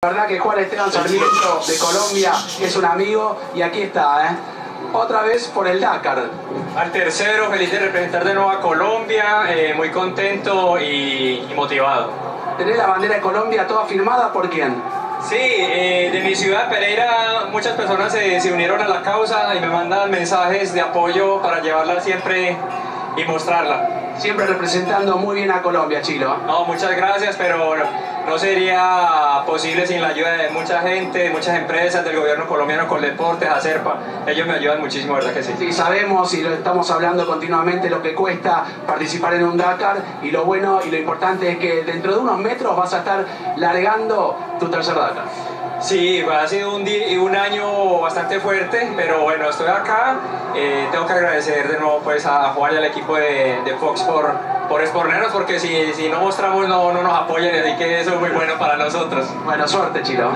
La verdad que Juan Esteban Sarmiento de Colombia es un amigo y aquí está, ¿eh? Otra vez por el Dakar. Al tercero, feliz de representar de nuevo a Colombia, eh, muy contento y, y, motivado. ¿Tenés la bandera de Colombia toda firmada por quién? Sí, eh, de mi ciudad, Pereira, muchas personas se, se unieron a la causa y me mandan mensajes de apoyo para llevarla siempre y mostrarla. Siempre representando muy bien a Colombia, Chilo. No, muchas gracias, pero no sería posible sin la ayuda de mucha gente, de muchas empresas, del gobierno colombiano con deportes, ACERPA. Ellos me ayudan muchísimo, ¿verdad que sí? Sí, sabemos y lo estamos hablando continuamente lo que cuesta participar en un Dakar y lo bueno y lo importante es que dentro de unos metros vas a estar largando tu tercer Dakar. Sí, ha sido un, un, año bastante fuerte, pero bueno, estoy acá. Eh, tengo que agradecer de nuevo pues, a Juan y al equipo de, de Fox por, por exponernos, porque si, si no mostramos no, no nos apoyan, así que eso es muy bueno para nosotros. Buena suerte, Chilo.